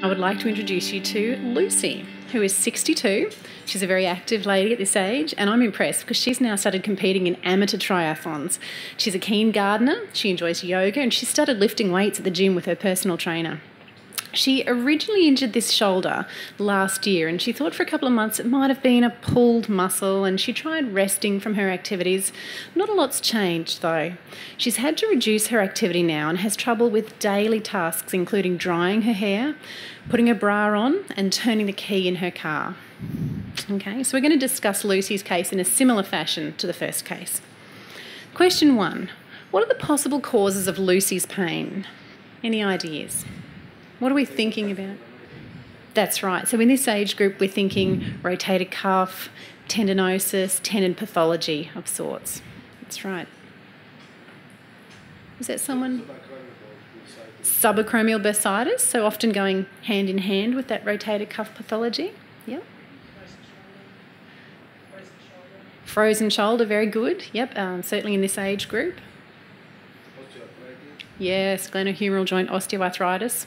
I would like to introduce you to Lucy, who is 62. She's a very active lady at this age, and I'm impressed because she's now started competing in amateur triathlons. She's a keen gardener, she enjoys yoga, and she started lifting weights at the gym with her personal trainer. She originally injured this shoulder last year and she thought for a couple of months it might have been a pulled muscle and she tried resting from her activities. Not a lot's changed though. She's had to reduce her activity now and has trouble with daily tasks including drying her hair, putting her bra on and turning the key in her car. Okay, so we're going to discuss Lucy's case in a similar fashion to the first case. Question one What are the possible causes of Lucy's pain? Any ideas? What are we thinking about? That's right. So in this age group, we're thinking rotator cuff, tendinosis, tendon pathology of sorts. That's right. Is that someone? Subacromial bursitis, so often going hand in hand with that rotator cuff pathology. Yep. Frozen shoulder, very good. Yep, um, certainly in this age group. Yes, glenohumeral joint osteoarthritis.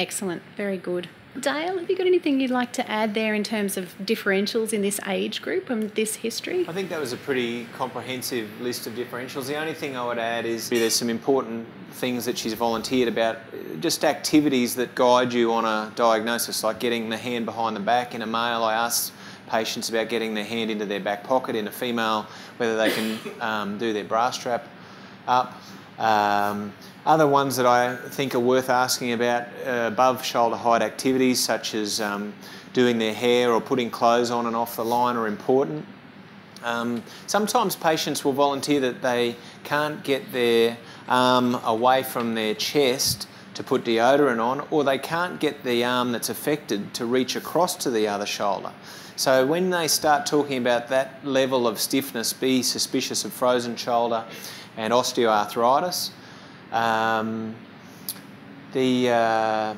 Excellent, very good. Dale, have you got anything you'd like to add there in terms of differentials in this age group and this history? I think that was a pretty comprehensive list of differentials. The only thing I would add is there's some important things that she's volunteered about, just activities that guide you on a diagnosis, like getting the hand behind the back. In a male, I asked patients about getting their hand into their back pocket. In a female, whether they can um, do their bra strap up. Um, other ones that I think are worth asking about uh, above shoulder height activities such as um, doing their hair or putting clothes on and off the line are important. Um, sometimes patients will volunteer that they can't get their arm away from their chest to put deodorant on or they can't get the arm that's affected to reach across to the other shoulder. So when they start talking about that level of stiffness, be suspicious of frozen shoulder and osteoarthritis. Um, the uh,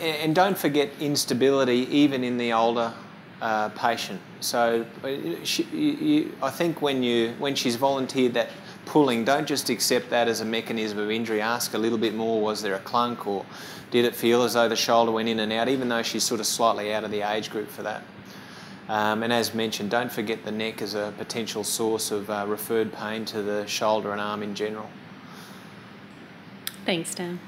and don't forget instability even in the older uh, patient. So uh, she, you, I think when you when she's volunteered that pulling, don't just accept that as a mechanism of injury. Ask a little bit more. Was there a clunk, or did it feel as though the shoulder went in and out? Even though she's sort of slightly out of the age group for that. Um, and as mentioned, don't forget the neck as a potential source of uh, referred pain to the shoulder and arm in general. Thanks, Dan.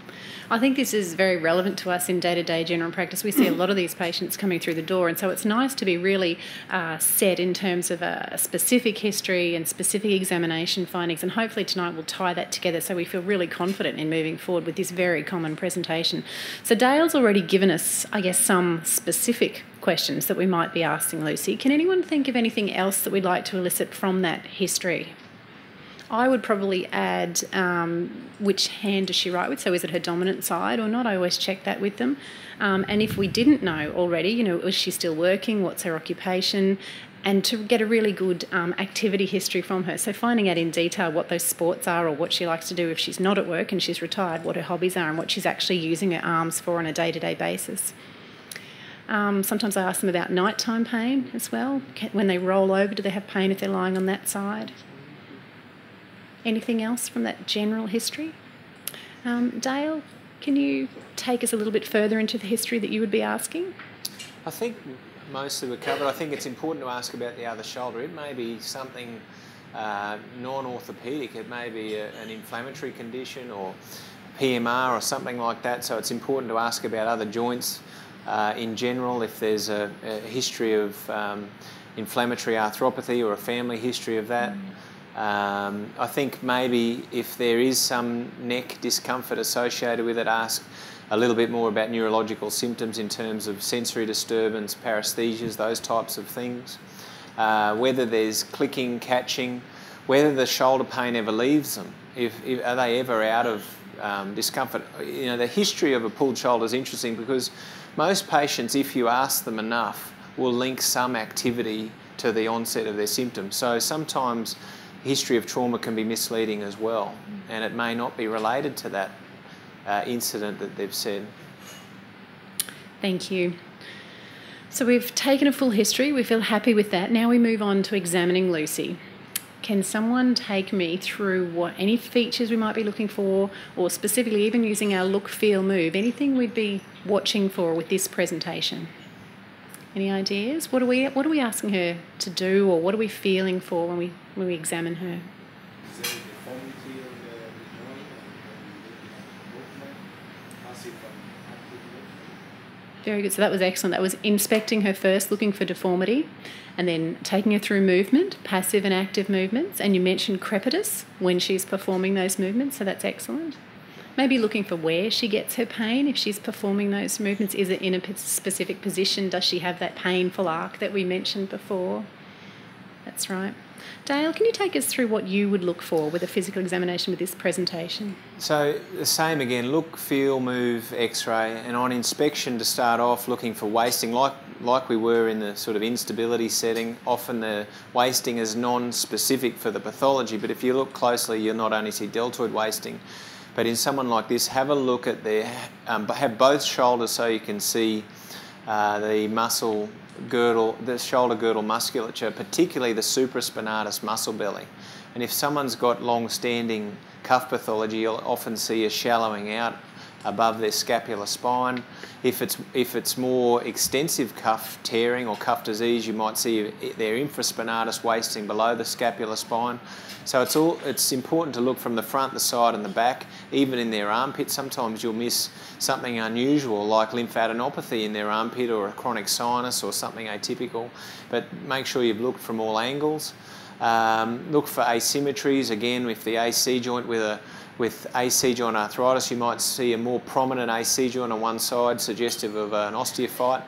I think this is very relevant to us in day to day general practice. We see a lot of these patients coming through the door, and so it's nice to be really uh, set in terms of a, a, specific history and specific examination findings. And hopefully, tonight we'll tie that together so we feel really confident in moving forward with this very common presentation. So, Dale's already given us, I guess, some specific questions that we might be asking Lucy. Can anyone think of anything else that we'd like to elicit from that history? I would probably add um, which hand does she write with. So is it her dominant side or not? I always check that with them. Um, and if we didn't know already, you know, is she still working? What's her occupation? And to get a really good um, activity history from her. So finding out in detail what those sports are or what she likes to do if she's not at work and she's retired, what her hobbies are and what she's actually using her arms for on a day to day basis. Um, sometimes I ask them about nighttime pain as well. When they roll over, do they have pain if they're lying on that side? Anything else from that general history? Um, Dale, can you take us a little bit further into the history that you would be asking? I think mostly we're covered. I think it's important to ask about the other shoulder. It may be something uh, non-orthopedic. It may be a, an inflammatory condition or PMR or something like that. So it's important to ask about other joints uh, in general. If there's a, a history of um, inflammatory arthropathy or a family history of that. Mm. Um, I think maybe if there is some neck discomfort associated with it, ask a little bit more about neurological symptoms in terms of sensory disturbance, paresthesias, those types of things. Uh, whether there's clicking, catching, whether the shoulder pain ever leaves them. If, if are they ever out of um, discomfort? You know, the history of a pulled shoulder is interesting because most patients, if you ask them enough, will link some activity to the onset of their symptoms. So sometimes history of trauma can be misleading as well, and it may not be related to that uh, incident that they've said. Thank you. So we've taken a full history, we feel happy with that. Now we move on to examining Lucy. can someone take me through what any features we might be looking for, or specifically even using our look, feel, move, anything we'd be watching for with this presentation? Any ideas? What are we what are we asking her to do, or what are we feeling for when we when we examine her? Very good. So that was excellent. That was inspecting her first, looking for deformity, and then taking her through movement, passive and active movements. And you mentioned crepitus when she's performing those movements, so that's excellent. Maybe looking for where she gets her pain if she's performing those movements. Is it in a specific position? Does she have that painful arc that we mentioned before? That's right. Dale, can you take us through what you would look for with a physical examination with this presentation? So, the same again look, feel, move, x ray, and on inspection to start off, looking for wasting, like, like we were in the sort of instability setting. Often the wasting is non specific for the pathology, but if you look closely, you'll not only see deltoid wasting, but in someone like this, have a look at their, um, have both shoulders so you can see uh, the muscle girdle, the shoulder girdle musculature, particularly the supraspinatus muscle belly. And if someone's got long-standing cuff pathology, you'll often see a shallowing out above their scapular spine. If it's, if it's more extensive cuff tearing or cuff disease, you might see their infraspinatus wasting below the scapular spine. So it's, all, it's important to look from the front, the side and the back. Even in their armpit, sometimes you'll miss something unusual like lymphadenopathy in their armpit or a chronic sinus or something atypical. But make sure you've looked from all angles. Um, look for asymmetries, again with the AC joint with a with AC joint arthritis, you might see a more prominent AC joint on one side, suggestive of an osteophyte.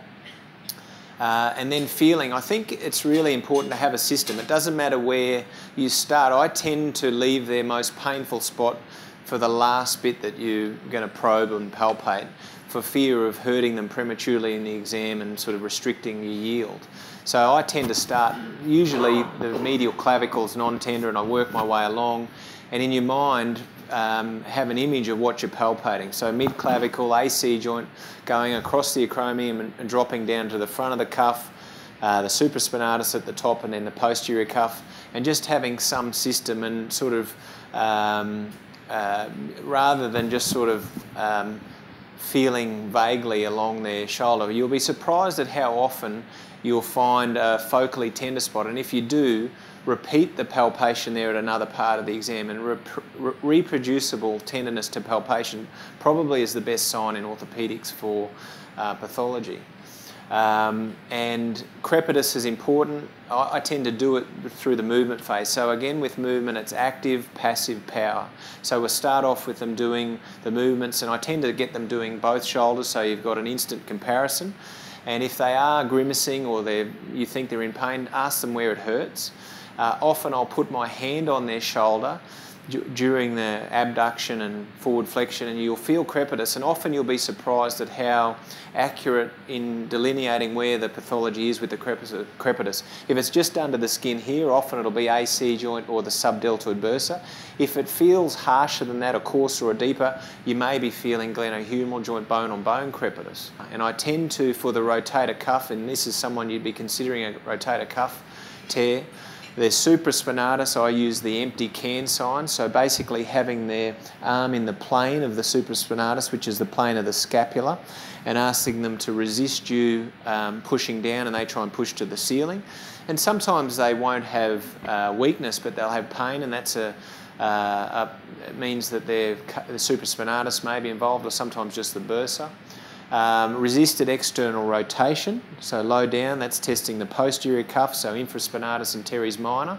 Uh, and then feeling, I think it's really important to have a system. It doesn't matter where you start. I tend to leave their most painful spot for the last bit that you're going to probe and palpate for fear of hurting them prematurely in the exam and sort of restricting your yield. So I tend to start, usually the medial clavicle is non-tender and I work my way along and in your mind um, have an image of what you're palpating. So mid clavicle, AC joint going across the acromion and, and dropping down to the front of the cuff, uh, the supraspinatus at the top, and then the posterior cuff, and just having some system and sort of um, uh, rather than just sort of um, feeling vaguely along their shoulder. You'll be surprised at how often you'll find a focally tender spot, and if you do, repeat the palpation there at another part of the exam. And rep- re- reproducible tenderness to palpation probably is the best sign in orthopedics for uh, pathology. Um, and crepitus is important. I, I, tend to do it through the movement phase. So again, with movement, it's active, passive, power. So we'll start off with them doing the movements, and I tend to get them doing both shoulders, so you've got an instant comparison. And if they are grimacing or you think they're in pain, ask them where it hurts. Uh, often I'll put my hand on their shoulder during the abduction and forward flexion and you'll feel crepitus and often you'll be surprised at how accurate in delineating where the pathology is with the crepitus. If it's just under the skin here, often it'll be AC joint or the subdeltoid bursa. If it feels harsher than that or coarser or deeper, you may be feeling glenohumeral joint bone on bone crepitus. And I tend to, for the rotator cuff, and this is someone you'd be considering a rotator cuff tear, their supraspinatus, I use the empty can sign, so basically having their arm in the plane of the supraspinatus, which is the plane of the scapula, and asking them to resist you um, pushing down, and they try and push to the ceiling. And sometimes they won't have uh, weakness, but they'll have pain, and that's a, uh, means that their the supraspinatus may be involved, or sometimes just the bursa. Um, resisted external rotation, so low down, that's testing the posterior cuff, so infraspinatus and teres minor,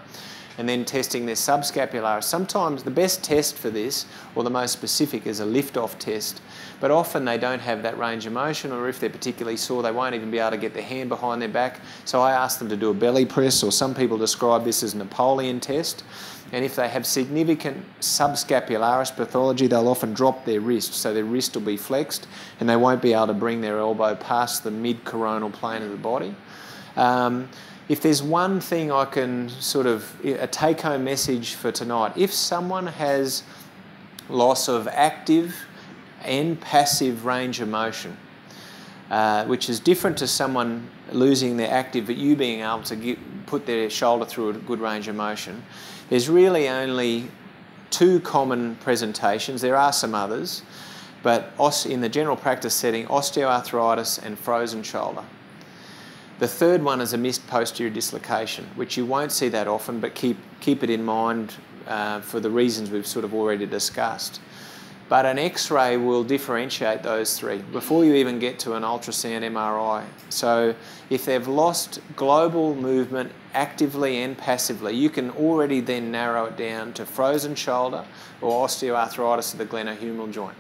and then testing their subscapularis. Sometimes the best test for this, or the most specific, is a lift-off test, but often they don't have that range of motion, or if they're particularly sore, they won't even be able to get their hand behind their back. So I ask them to do a belly press, or some people describe this as a Napoleon test. And if they have significant subscapularis pathology, they'll often drop their wrist, so their wrist will be flexed and they won't be able to bring their elbow past the mid coronal plane of the body. Um, if there's one thing I can sort of, a take home message for tonight, if someone has loss of active and passive range of motion, uh, which is different to someone losing their active, but you being able to get, put their shoulder through a good range of motion. There's really only two common presentations. There are some others, but in the general practice setting, osteoarthritis and frozen shoulder. The third one is a missed posterior dislocation, which you won't see that often, but keep, keep it in mind uh, for the reasons we've sort of already discussed. But an X-ray will differentiate those three before you even get to an ultrasound MRI. So if they've lost global movement actively and passively, you can already then narrow it down to frozen shoulder or osteoarthritis of the glenohumeral joint.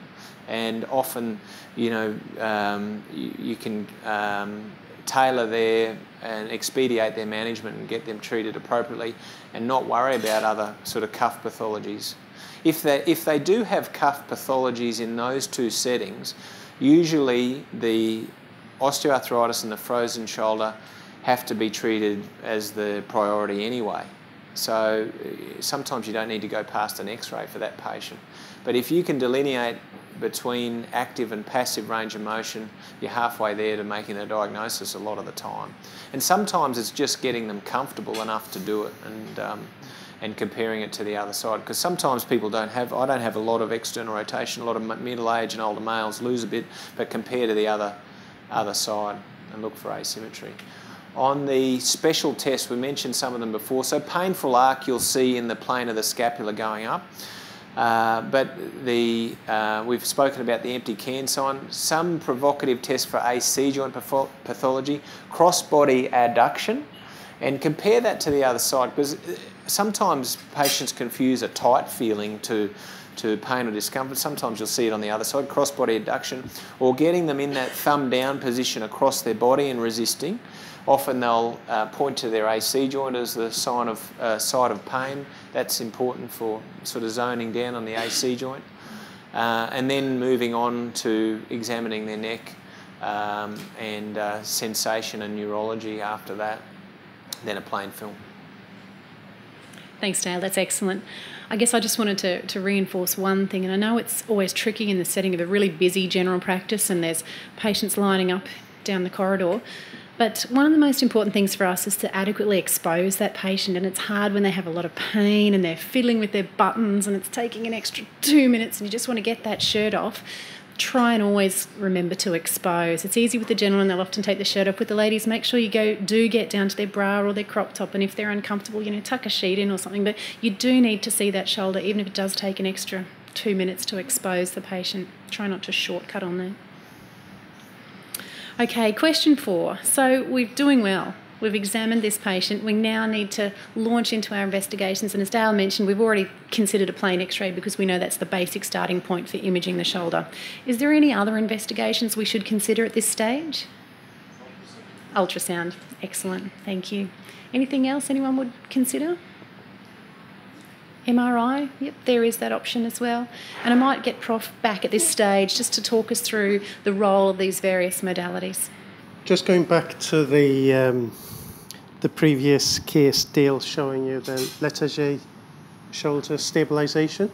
And often, you know, um, you, you, can um, tailor their and expedite their management and get them treated appropriately and not worry about other sort of cuff pathologies. If they, if they do have cuff pathologies in those two settings, usually the osteoarthritis and the frozen shoulder have to be treated as the priority anyway. So uh, sometimes you don't need to go past an x-ray for that patient. But if you can delineate between active and passive range of motion, you're halfway there to making a diagnosis a lot of the time. And sometimes it's just getting them comfortable enough to do it and, um, and comparing it to the other side. Because sometimes people don't have, I don't have a lot of external rotation, a lot of middle age and older males lose a bit, but compare to the other, other side and look for asymmetry. On the special test, we mentioned some of them before. So painful arc you'll see in the plane of the scapula going up. Uh, but the, uh, we've spoken about the empty can sign. Some provocative tests for AC joint pathology, cross-body adduction, and compare that to the other side because sometimes patients confuse a tight feeling to to pain or discomfort. Sometimes you'll see it on the other side, cross-body adduction, or getting them in that thumb down position across their body and resisting. Often they'll uh, point to their AC joint as the sign of uh, side of pain. That's important for sort of zoning down on the AC joint. Uh, and then moving on to examining their neck um, and uh, sensation and neurology after that, then a plain film. Thanks, Dale. That's excellent. I guess I just wanted to, to reinforce one thing, and I know it's always tricky in the setting of a really busy general practice and there's patients lining up down the corridor. But one of the most important things for us is to adequately expose that patient, and it's hard when they have a lot of pain and they're fiddling with their buttons and it's taking an extra two minutes and you just want to get that shirt off. Try and always remember to expose. It's easy with the gentlemen, they'll often take the shirt off. With the ladies, make sure you go do get down to their bra or their crop top, and if they're uncomfortable, you know, tuck a sheet in or something. But you do need to see that shoulder, even if it does take an extra two minutes to expose the patient. Try not to shortcut on that. Okay, question four. So we're doing well. We've examined this patient. We now need to launch into our investigations. And as Dale mentioned, we've already considered a plain x ray because we know that's the basic starting point for imaging the shoulder. Is there any other investigations we should consider at this stage? Ultrasound. Excellent. Thank you. Anything else anyone would consider? MRI, yep, there is that option as well. And I might get Prof back at this stage just to talk us through the role of these various modalities. Just going back to the um, the previous case, Dale showing you the Latarjet shoulder stabilization.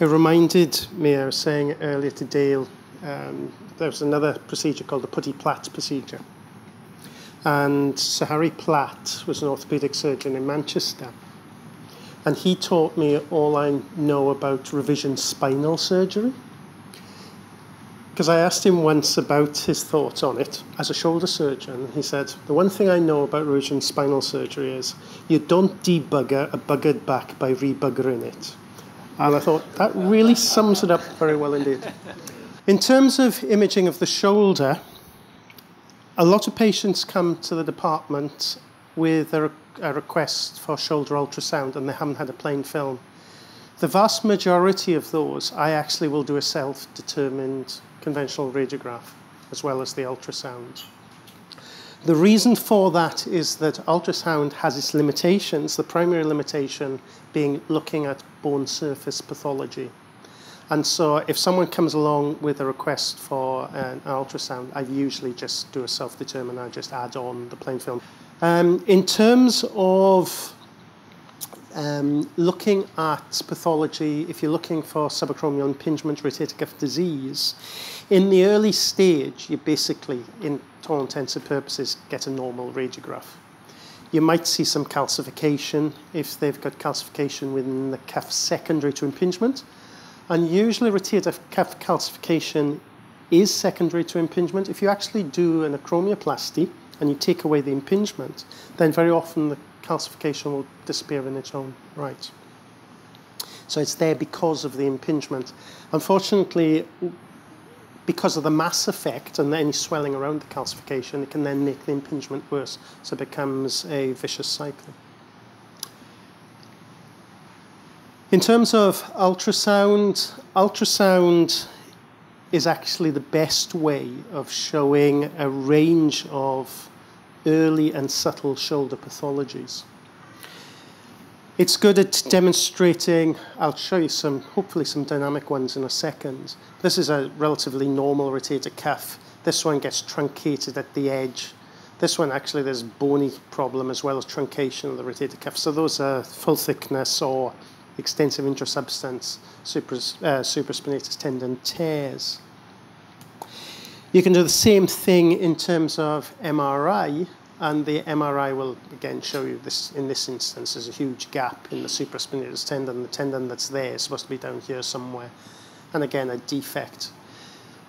It reminded me, I was saying earlier to Dale, um, there was another procedure called the Putti Platt procedure. And Sir Harry Platt was an orthopedic surgeon in Manchester and he taught me all I know about revision spinal surgery. Because I asked him once about his thoughts on it as a shoulder surgeon. He said, The one thing I know about revision spinal surgery is you don't debugger a buggered back by rebuggering it. And I thought that really sums it up very well indeed. In terms of imaging of the shoulder, a lot of patients come to the department with a a request for shoulder ultrasound and they haven't had a plain film. The vast majority of those, I actually will do a self-determined conventional radiograph as well as the ultrasound. The reason for that is that ultrasound has its limitations, the primary limitation being looking at bone surface pathology. And so if someone comes along with a request for an ultrasound, I usually just do a self-determined, I just add on the plain film. Um, in terms of um, looking at pathology, if you're looking for subacromial impingement rotator cuff disease, in the early stage, you basically, in all intents and purposes, get a normal radiograph. You might see some calcification if they've got calcification within the cuff secondary to impingement. And usually rotator cuff calcification is secondary to impingement. If you actually do an acromioplasty and you take away the impingement, then very often the calcification will disappear in its own right. So it's there because of the impingement. Unfortunately, because of the mass effect and any swelling around the calcification, it can then make the impingement worse. So it becomes a vicious cycle. In terms of ultrasound, ultrasound is actually the best way of showing a range of early and subtle shoulder pathologies. It's good at demonstrating, I'll show you some, hopefully some dynamic ones in a second. This is a relatively normal rotator cuff. This one gets truncated at the edge. This one actually there's bony problem as well as truncation of the rotator cuff. So those are full thickness or extensive intrasubstance super, uh, supraspinatus tendon tears. You can do the same thing in terms of MRI, and the MRI will again show you this. In this instance, there's a huge gap in the supraspinatus tendon. The tendon that's there is supposed to be down here somewhere, and again a defect.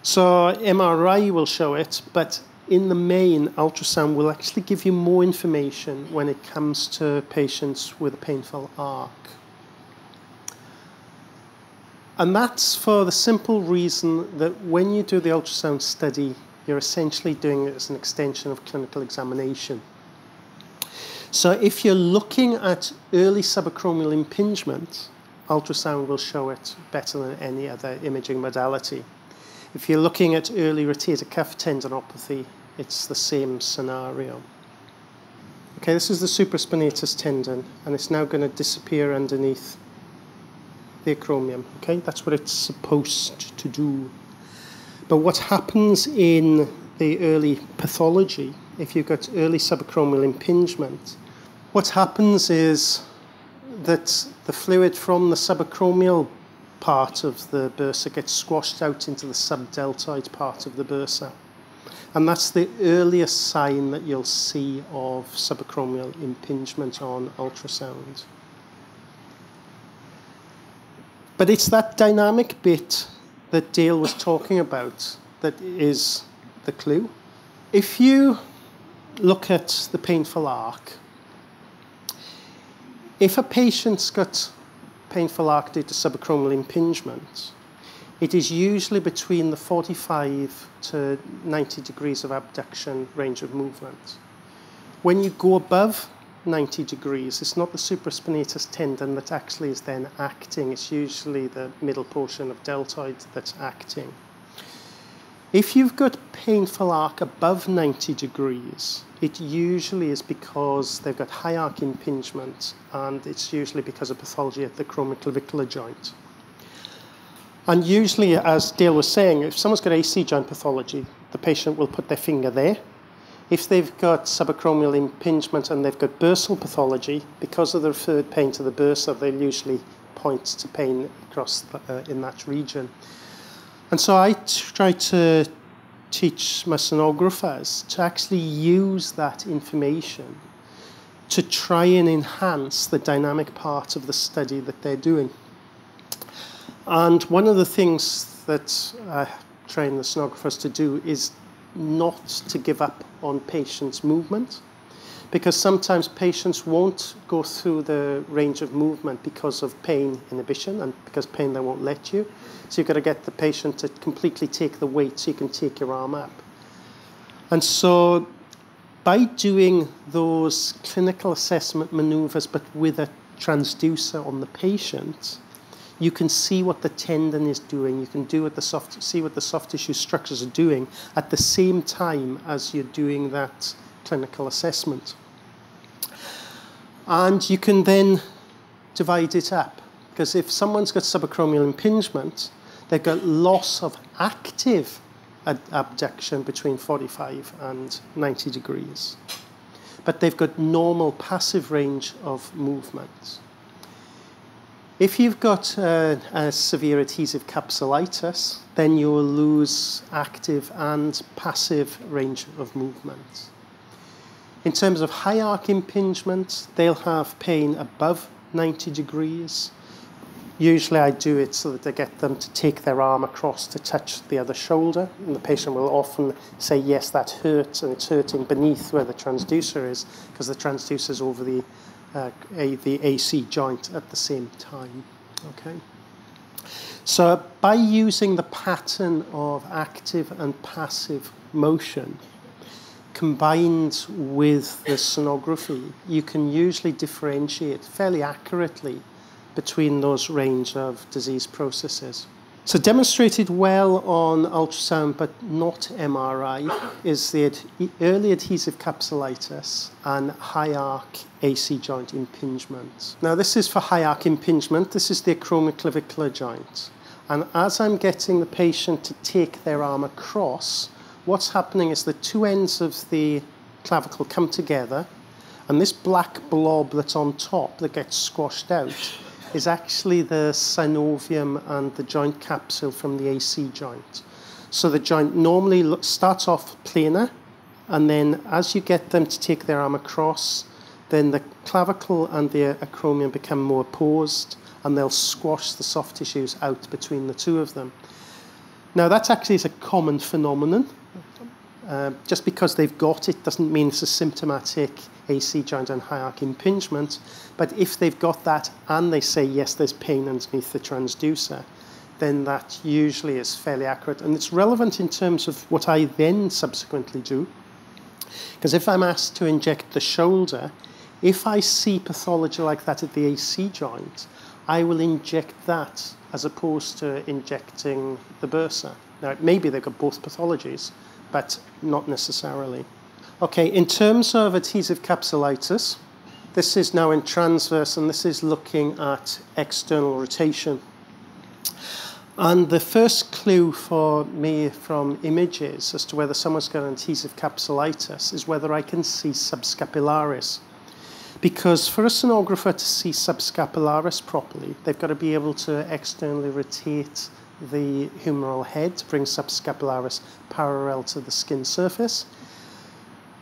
So MRI will show it, but in the main, ultrasound will actually give you more information when it comes to patients with a painful arc. And that's for the simple reason that when you do the ultrasound study, you're essentially doing it as an extension of clinical examination. So if you're looking at early subacromial impingement, ultrasound will show it better than any other imaging modality. If you're looking at early rotator cuff tendinopathy, it's the same scenario. Okay, this is the supraspinatus tendon, and it's now going to disappear underneath the acromion. Okay, that's what it's supposed to do. But what happens in the early pathology, if you've got early subacromial impingement, what happens is that the fluid from the subacromial part of the bursa gets squashed out into the subdeltoid part of the bursa. And that's the earliest sign that you'll see of subacromial impingement on ultrasound. But it's that dynamic bit that Dale was talking about that is the clue. If you look at the painful arc, if a patient's got painful arc due to subacromial impingement, it is usually between the 45 to 90 degrees of abduction range of movement. When you go above 90 degrees. It's not the supraspinatus tendon that actually is then acting, it's usually the middle portion of deltoid that's acting. If you've got painful arc above 90 degrees, it usually is because they've got high arc impingement, and it's usually because of pathology at the acromioclavicular joint. And usually, as Dale was saying, if someone's got AC joint pathology, the patient will put their finger there if they've got subacromial impingement and they've got bursal pathology, because of the referred pain to the bursa, they'll usually point to pain across the, uh, in that region. And so I try to teach my sonographers to actually use that information to try and enhance the dynamic part of the study that they're doing. And one of the things that I train the sonographers to do is not to give up on patients' movement because sometimes patients won't go through the range of movement because of pain inhibition and because pain they won't let you. So you've got to get the patient to completely take the weight so you can take your arm up. And so by doing those clinical assessment maneuvers but with a transducer on the patient, you can see what the tendon is doing. You can do what the soft, see what the soft tissue structures are doing at the same time as you're doing that clinical assessment. And you can then divide it up. Because if someone's got subacromial impingement, they've got loss of active ad abduction between 45 and 90 degrees. But they've got normal passive range of movement. If you've got a severe adhesive capsulitis, then you will lose active and passive range of movement. In terms of high arc impingement, they'll have pain above 90 degrees. Usually I do it so that I get them to take their arm across to touch the other shoulder, and the patient will often say, yes, that hurts, and it's hurting beneath where the transducer is, because the transducer is over the uh, a, the AC joint at the same time. Okay. So by using the pattern of active and passive motion combined with the sonography, you can usually differentiate fairly accurately between those range of disease processes. So demonstrated well on ultrasound but not MRI is the ad early adhesive capsulitis and high arc AC joint impingement. Now this is for high arc impingement, this is the acromioclavicular joint. And as I'm getting the patient to take their arm across, what's happening is the two ends of the clavicle come together and this black blob that's on top that gets squashed out is actually the synovium and the joint capsule from the AC joint. So the joint normally starts off planar, and then as you get them to take their arm across, then the clavicle and the acromion become more opposed, and they'll squash the soft tissues out between the two of them. Now, that actually is a common phenomenon. Uh, just because they've got it doesn't mean it's a symptomatic AC joint and arc impingement. But if they've got that and they say, yes, there's pain underneath the transducer, then that usually is fairly accurate. And it's relevant in terms of what I then subsequently do. Because if I'm asked to inject the shoulder, if I see pathology like that at the AC joint, I will inject that as opposed to injecting the bursa. Now, maybe they've got both pathologies, but not necessarily. Okay, in terms of adhesive capsulitis, this is now in transverse and this is looking at external rotation. And the first clue for me from images as to whether someone's got an adhesive capsulitis is whether I can see subscapularis. Because for a sonographer to see subscapularis properly, they've got to be able to externally rotate the humeral head to bring subscapularis parallel to the skin surface.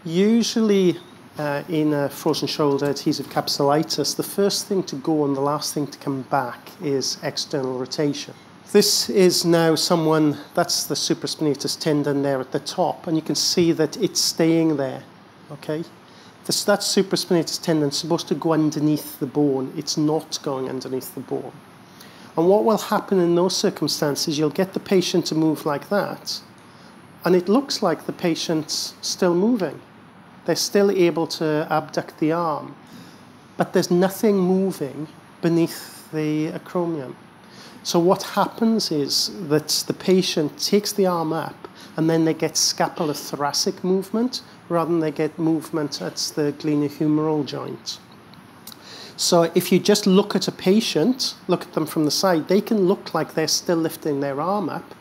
Usually, uh, in a frozen shoulder adhesive capsulitis, the first thing to go and the last thing to come back is external rotation. This is now someone, that's the supraspinatus tendon there at the top, and you can see that it's staying there, okay? This, that supraspinatus tendon is supposed to go underneath the bone. It's not going underneath the bone. And what will happen in those circumstances, you'll get the patient to move like that, and it looks like the patient's still moving they're still able to abduct the arm, but there's nothing moving beneath the acromion. So what happens is that the patient takes the arm up and then they get scapular thoracic movement rather than they get movement at the glenohumeral joint. So if you just look at a patient, look at them from the side, they can look like they're still lifting their arm up,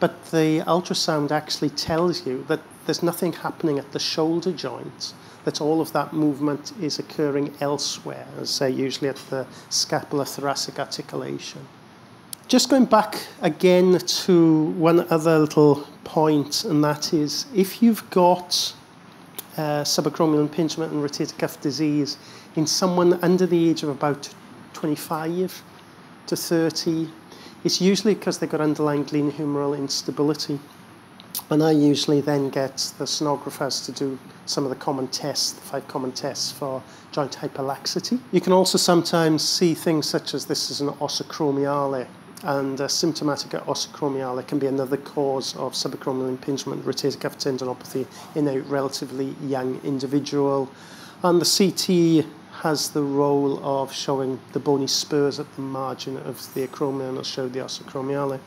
but the ultrasound actually tells you that there's nothing happening at the shoulder joint, that all of that movement is occurring elsewhere, say usually at the scapulothoracic articulation. Just going back again to one other little point, and that is if you've got uh, subacromial impingement and rotator cuff disease in someone under the age of about 25 to 30, it's usually because they've got underlying glenohumeral instability. And I usually then get the sonographers to do some of the common tests, the five common tests for joint hyperlaxity. You can also sometimes see things such as this is an os acromiale, and a symptomatic os acromiale can be another cause of subacromial impingement, rotator cuff tendinopathy in a relatively young individual. And the CT has the role of showing the bony spurs at the margin of the acromion, or show the os acromiale.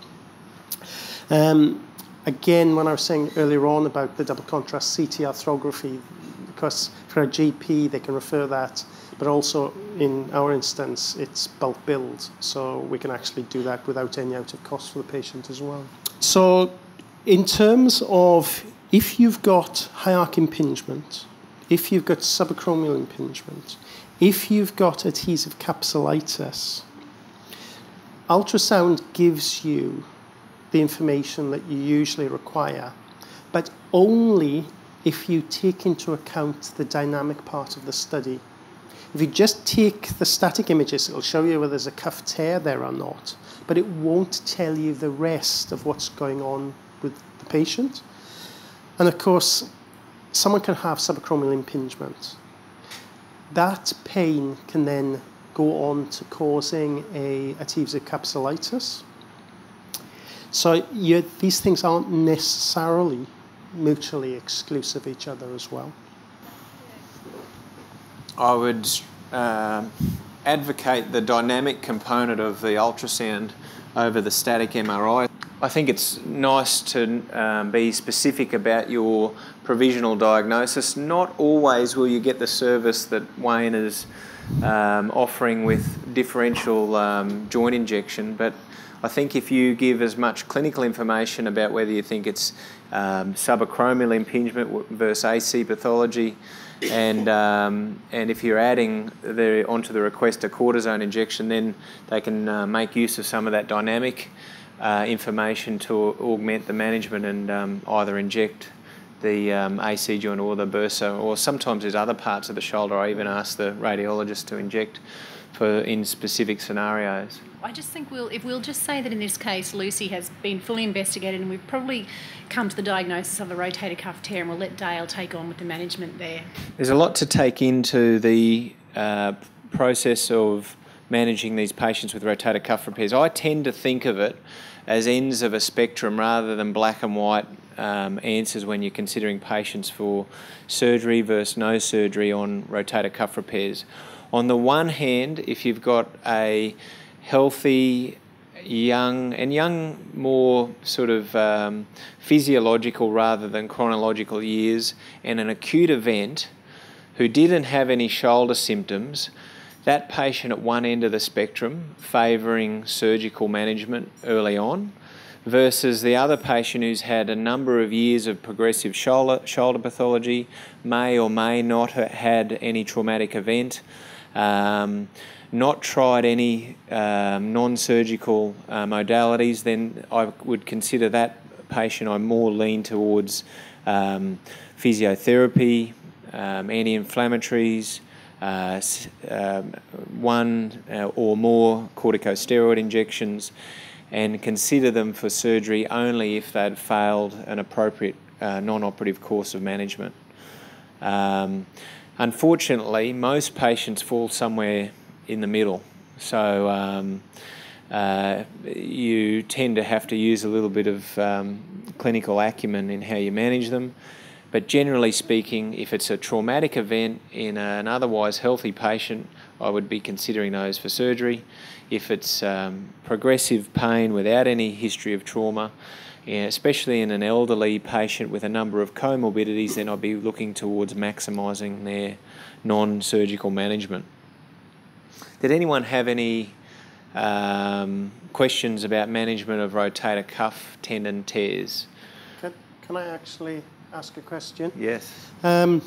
Um, again, when I was saying earlier on about the double contrast CT arthrography, because for a GP they can refer that, but also in our instance it's bulk billed, so we can actually do that without any out of cost for the patient as well. So, in terms of if you've got arc impingement, if you've got subacromial impingement, if you've got adhesive capsulitis, ultrasound gives you the information that you usually require, but only if you take into account the dynamic part of the study. If you just take the static images, it'll show you whether there's a cuff tear there or not, but it won't tell you the rest of what's going on with the patient. And of course, someone can have subacromial impingement. That pain can then go on to causing a adhesive capsulitis. So you, these things aren't necessarily mutually exclusive each other as well. I would um, advocate the dynamic component of the ultrasound over the static MRI. I think it's nice to um, be specific about your provisional diagnosis. Not always will you get the service that Wayne is um, offering with differential um, joint injection, but I think if you give as much clinical information about whether you think it's um, subacromial impingement versus AC pathology, and um, and if you're adding the, onto the request a cortisone injection, then they can uh, make use of some of that dynamic uh, information to augment the management and um, either inject the um, AC joint or the bursa, or sometimes there's other parts of the shoulder. I even ask the radiologist to inject for in specific scenarios. I just think we'll if we'll just say that in this case Lucy has been fully investigated and we've probably come to the diagnosis of a rotator cuff tear and we'll let Dale take on with the management there. There's a lot to take into the uh, process of managing these patients with rotator cuff repairs. I tend to think of it as ends of a spectrum rather than black and white um, answers when you're considering patients for surgery versus no surgery on rotator cuff repairs. On the one hand, if you've got a healthy, young, and young more sort of um, physiological rather than chronological years, and an acute event who didn't have any shoulder symptoms, that patient at one end of the spectrum favouring surgical management early on versus the other patient who's had a number of years of progressive shoulder, shoulder pathology, may or may not have had any traumatic event, um, not tried any um, non surgical uh, modalities, then I would consider that patient I more lean towards um, physiotherapy, um, anti inflammatories. Uh, um, one uh, or more corticosteroid injections, and consider them for surgery only if they'd failed an appropriate uh, non operative course of management. Um, unfortunately, most patients fall somewhere in the middle. So um, uh, you tend to have to use a little bit of um, clinical acumen in how you manage them. But generally speaking, if it's a traumatic event in an otherwise healthy patient, I would be considering those for surgery. If it's um, progressive pain without any history of trauma, especially in an elderly patient with a number of comorbidities, then I'd be looking towards maximising their non surgical management. Did anyone have any um, questions about management of rotator cuff tendon tears? Can, can I actually ask a question? Yes. Um,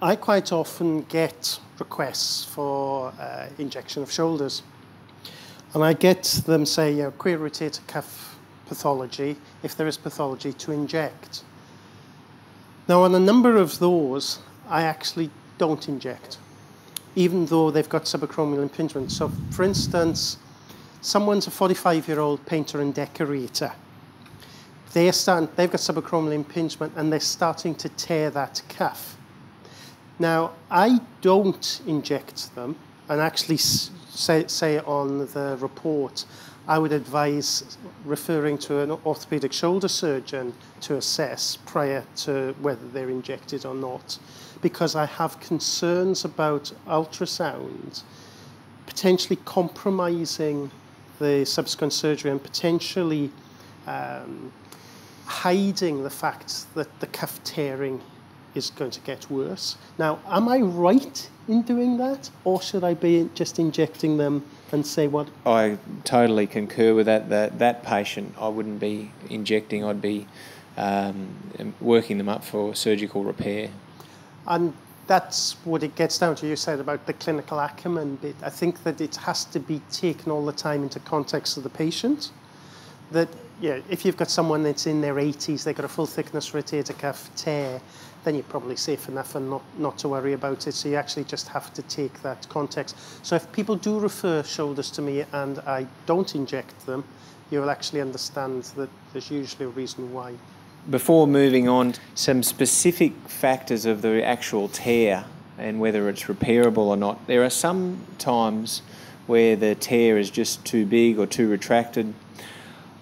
I quite often get requests for uh, injection of shoulders. And I get them say, you know, queer rotator cuff pathology, if there is pathology, to inject. Now, on a number of those, I actually don't inject, even though they've got subacromial impingement. So, for instance, someone's a 45 year old painter and decorator they're starting, they've got subacromial impingement and they're starting to tear that cuff. Now, I don't inject them, and actually say, say on the report, I would advise referring to an orthopedic shoulder surgeon to assess prior to whether they're injected or not, because I have concerns about ultrasound potentially compromising the subsequent surgery and potentially um, hiding the fact that the cuff tearing is going to get worse. Now, am I right in doing that, or should I be just injecting them and say what? I totally concur with that. That that patient, I wouldn't be injecting. I'd be um, working them up for surgical repair. And that's what it gets down to. You said about the clinical acumen bit. I think that it has to be taken all the time into context of the patient. That yeah, if you've got someone that's in their 80s, they've got a full thickness rotator cuff tear, then you're probably safe enough and not, not to worry about it. So you actually just have to take that context. So if people do refer shoulders to me and I don't inject them, you will actually understand that there's usually a reason why. Before moving on, some specific factors of the actual tear and whether it's repairable or not. There are some times where the tear is just too big or too retracted,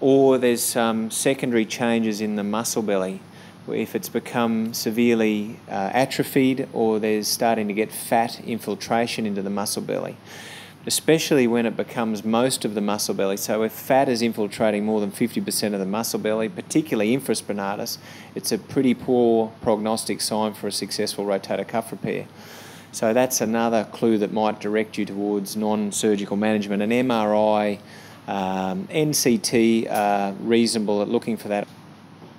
or there's some secondary changes in the muscle belly. If it's become severely uh, atrophied or there's starting to get fat infiltration into the muscle belly especially when it becomes most of the muscle belly. So if fat is infiltrating more than 50% of the muscle belly, particularly infraspinatus, it's a pretty poor prognostic sign for a successful rotator cuff repair. So that's another clue that might direct you towards non-surgical management. An MRI, um, NCT are reasonable at looking for that.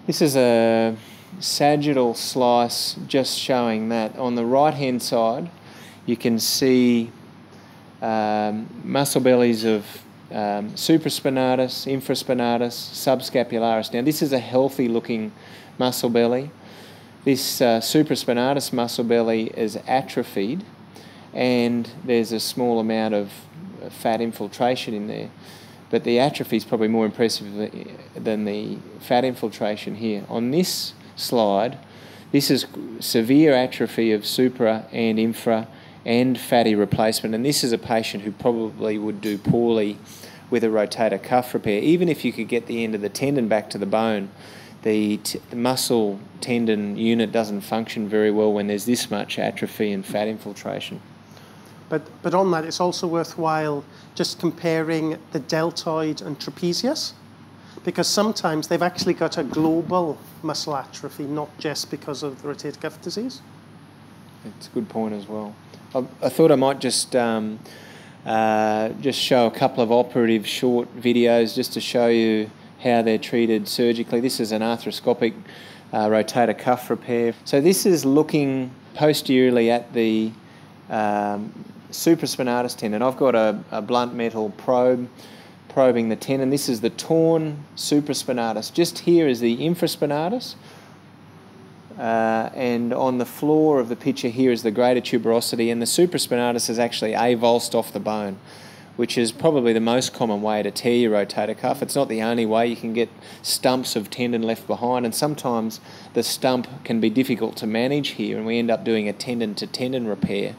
This is a sagittal slice just showing that on the right hand side you can see um, muscle bellies of um, supraspinatus, infraspinatus, subscapularis. Now, this is a healthy looking muscle belly. This uh, supraspinatus muscle belly is atrophied, and there's a small amount of fat infiltration in there. But the atrophy is probably more impressive than the fat infiltration here. On this slide, this is severe atrophy of supra and infra and fatty replacement. And this is a patient who probably would do poorly with a rotator cuff repair. Even if you could get the end of the tendon back to the bone, the, the muscle tendon unit doesn't function very well when there's this much atrophy and fat infiltration. But, but on that, it's also worthwhile just comparing the deltoid and trapezius, because sometimes they've actually got a global muscle atrophy, not just because of the rotator cuff disease. It's a good point as well. I, I thought I might just um, uh, just show a couple of operative short videos just to show you how they're treated surgically. This is an arthroscopic uh, rotator cuff repair. So this is looking posteriorly at the um, supraspinatus tendon. I've got a, a, blunt metal probe probing the tendon. This is the torn supraspinatus. Just here is the infraspinatus. Uh, and on the floor of the picture here is the greater tuberosity, and the supraspinatus is actually avulsed off the bone, which is probably the most common way to tear your rotator cuff. It's not the only way. You can get stumps of tendon left behind, and sometimes the stump can be difficult to manage here, and we end up doing a tendon to tendon repair.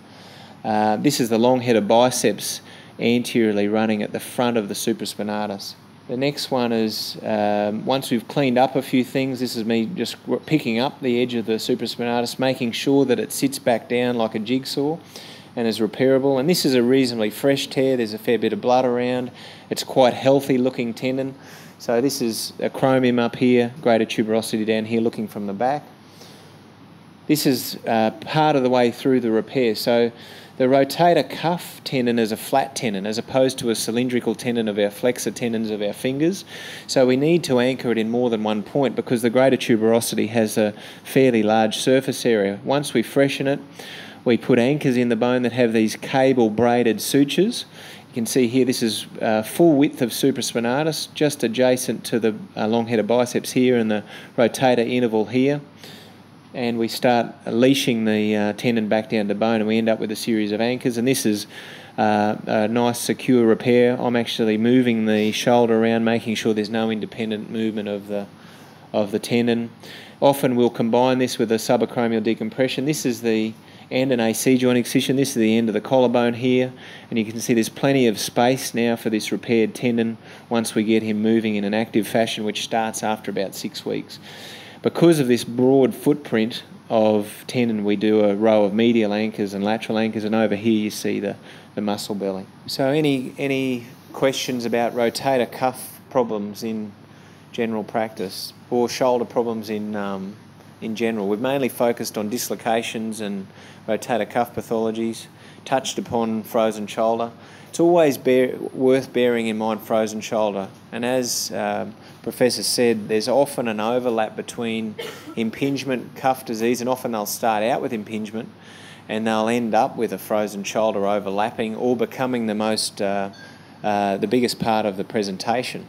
Uh, this is the long head of biceps anteriorly running at the front of the supraspinatus. The next one is um, once we've cleaned up a few things, this is me just picking up the edge of the supraspinatus, making sure that it sits back down like a jigsaw and is repairable. And this is a reasonably fresh tear, there's a fair bit of blood around. It's quite healthy looking tendon. So this is acromion up here, greater tuberosity down here looking from the back. This is uh, part of the way through the repair. So the rotator cuff tendon is a flat tendon as opposed to a cylindrical tendon of our flexor tendons of our fingers. So we need to anchor it in more than one point because the greater tuberosity has a fairly large surface area. Once we freshen it, we put anchors in the bone that have these cable braided sutures. You can see here this is uh, full width of supraspinatus, just adjacent to the uh, long head of biceps here and the rotator interval here and we start leashing the uh, tendon back down to bone, and we end up with a series of anchors. And this is uh, a nice, secure repair. I'm actually moving the shoulder around, making sure there's no independent movement of the of the tendon. Often we'll combine this with a subacromial decompression. This is the end and an AC joint excision. This is the end of the collarbone here, and you can see there's plenty of space now for this repaired tendon once we get him moving in an active fashion, which starts after about six weeks because of this broad footprint of tendon, we do a row of medial anchors and lateral anchors, and over here you see the, the muscle belly. So, any any questions about rotator cuff problems in general practice or shoulder problems in um, in general? We've mainly focused on dislocations and rotator cuff pathologies, touched upon frozen shoulder. It's always bear, worth bearing in mind frozen shoulder, and as um, Professor said, there's often an overlap between impingement cuff disease, and often they'll start out with impingement, and they'll end up with a frozen shoulder overlapping or becoming the most, uh, uh, the biggest part of the presentation.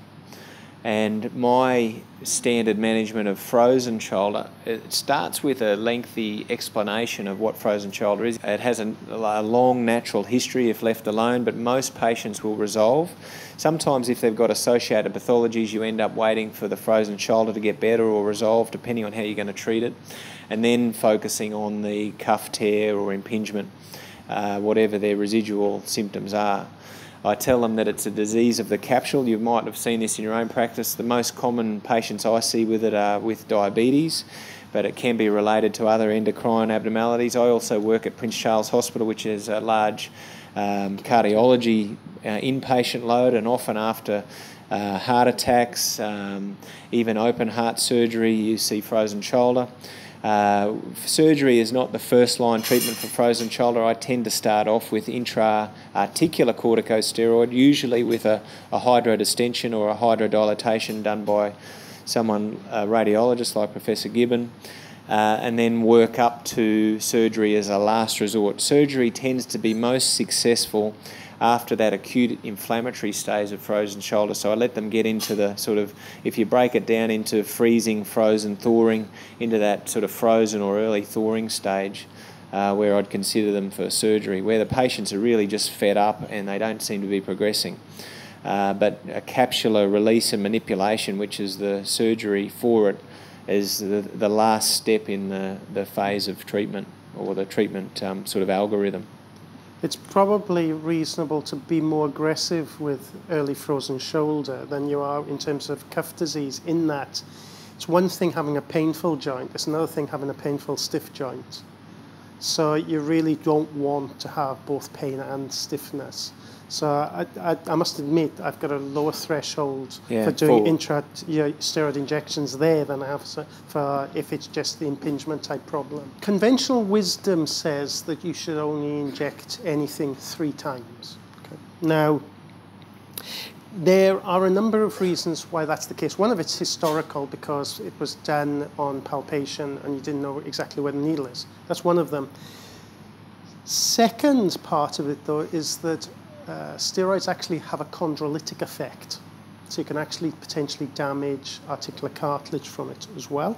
And my standard management of frozen shoulder, it starts with a lengthy explanation of what frozen shoulder is. It has a, a, long natural history if left alone, but most patients will resolve. Sometimes, if they've got associated pathologies, you end up waiting for the frozen shoulder to get better or resolve, depending on how you're going to treat it, and then focusing on the cuff tear or impingement, uh, whatever their residual symptoms are. I tell them that it's a disease of the capsule. You might have seen this in your own practice. The most common patients I see with it are with diabetes, but it can be related to other endocrine abnormalities. I also work at Prince Charles Hospital, which is a large um, cardiology uh, inpatient load, and often after uh, heart attacks, um, even open heart surgery, you see frozen shoulder. Uh, surgery is not the first line treatment for frozen shoulder. I tend to start off with intra-articular corticosteroid, usually with a, a hydrodistension or a hydrodilatation done by someone, a radiologist like Professor Gibbon, uh, and then work up to surgery as a last resort. Surgery tends to be most successful after that acute inflammatory stage of frozen shoulder. So I let them get into the sort of, if you break it down into freezing, frozen, thawing, into that sort of frozen or early thawing stage. Uh, where I'd consider them for surgery, where the patients are really just fed up and they don't seem to be progressing. Uh, but a capsular release and manipulation, which is the surgery for it, is the, the last step in the, the phase of treatment or the treatment um, sort of algorithm it's probably reasonable to be more aggressive with early frozen shoulder than you are in terms of cuff disease in that it's one thing having a painful joint, it's another thing having a painful stiff joint. So you really don't want to have both pain and stiffness. So I, I, I, must admit I've got a lower threshold yeah, for doing intra-steroid injections there than I have for if it's just the impingement type problem. Conventional wisdom says that you should only inject anything three times. Okay. Now, there are a number of reasons why that's the case. One of it's historical because it was done on palpation and you didn't know exactly where the needle is. That's one of them. Second part of it, though, is that uh, steroids actually have a chondrolytic effect. So you can actually potentially damage articular cartilage from it as well.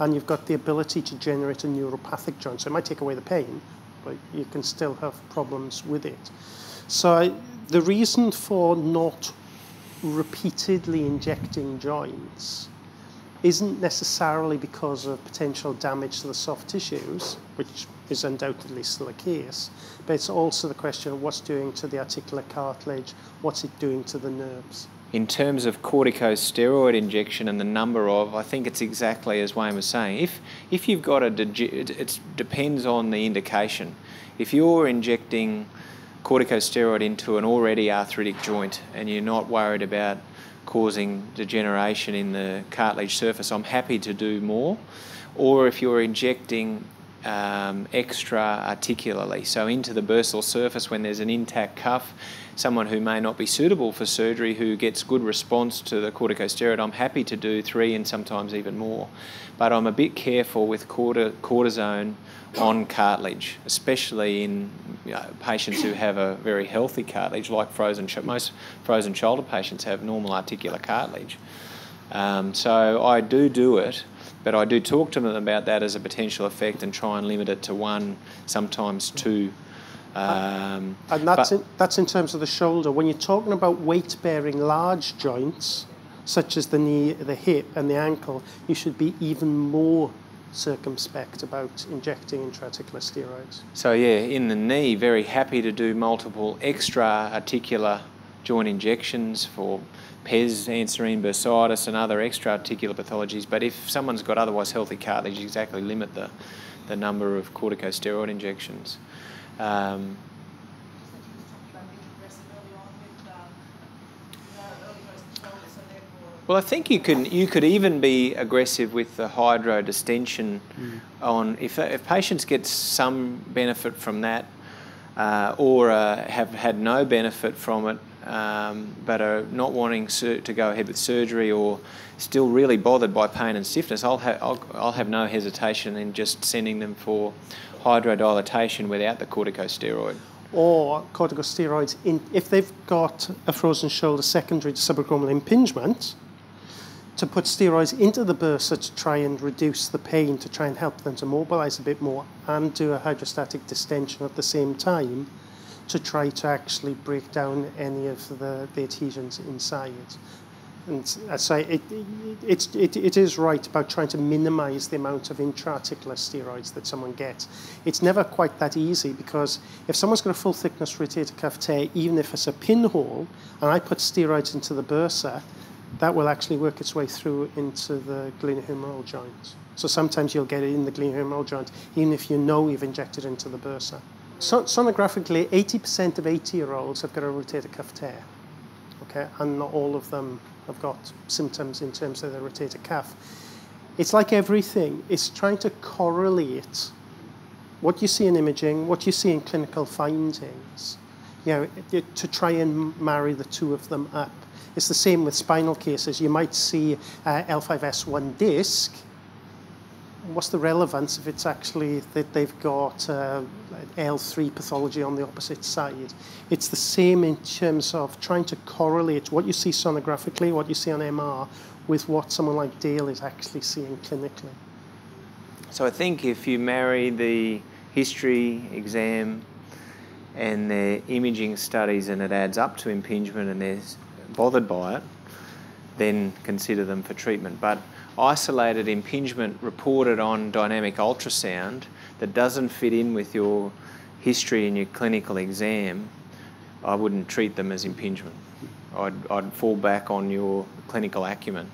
And you've got the ability to generate a neuropathic joint. So it might take away the pain, but you can still have problems with it. So I, the reason for not repeatedly injecting joints isn't necessarily because of potential damage to the soft tissues, which is undoubtedly still a case, but it's also the question of what's doing to the articular cartilage, what's it doing to the nerves. In terms of corticosteroid injection and the number of, I think it's exactly as Wayne was saying. If if you've got a, it depends on the indication. If you're injecting corticosteroid into an already arthritic joint and you're not worried about causing degeneration in the cartilage surface, I'm happy to do more. Or if you're injecting um, extra articularly, so into the bursal surface when there's an intact cuff. Someone who may not be suitable for surgery who gets good response to the corticosteroid, I'm happy to do three and sometimes even more. But I'm a bit careful with cortisone on cartilage, especially in you know, patients who have a very healthy cartilage, like frozen. Most frozen shoulder patients have normal articular cartilage. Um, so I do do it but I do talk to them about that as a potential effect and try and limit it to one, sometimes two. Um, and that's in, that's in terms of the shoulder. When you're talking about weight-bearing large joints, such as the knee, the hip, and the ankle, you should be even more circumspect about injecting intra-articular steroids. So yeah, in the knee, very happy to do multiple extra-articular joint injections for PES, anserine, bursitis, and other extra-articular pathologies. But if someone's got otherwise healthy cartilage, you exactly limit the, the number of corticosteroid injections. Um, well, I think you can you could even be aggressive with the hydrodistension mm. on if if patients get some benefit from that, uh, or uh, have had no benefit from it um, but are not wanting to go ahead with surgery or still really bothered by pain and stiffness, I'll, ha- I'll, I'll have no hesitation in just sending them for hydrodilatation without the corticosteroid. Or corticosteroids, in, if they've got a frozen shoulder secondary to subacromial impingement, to put steroids into the bursa to try and reduce the pain, to try and help them to mobilize a bit more, and do a hydrostatic distension at the same time to try to actually break down any of the, the adhesions inside. And I say it, it, it, it is right about trying to minimize the amount of intra-articular steroids that someone gets. It's never quite that easy because if someone's got a full thickness rotator cuff tear, even if it's a pinhole, and I put steroids into the bursa, that will actually work its way through into the glenohumeral joint. So sometimes you'll get it in the glenohumeral joint, even if you know you've injected into the bursa. So, sonographically, 80% of 80-year-olds have got a rotator cuff tear, okay, and not all of them have got symptoms in terms of their rotator cuff. It's like everything. It's trying to correlate what you see in imaging, what you see in clinical findings, you know, to try and marry the two of them up. It's the same with spinal cases. You might see uh, L5S1 disc. What's the relevance if it's actually that they've got uh, L3 pathology on the opposite side? It's the same in terms of trying to correlate what you see sonographically, what you see on MR, with what someone like Dale is actually seeing clinically. So I think if you marry the history exam and the imaging studies and it adds up to impingement and they're bothered by it, then consider them for treatment. But isolated impingement reported on dynamic ultrasound that doesn't fit in with your history and your clinical exam, I wouldn't treat them as impingement. I'd, I'd fall back on your clinical acumen.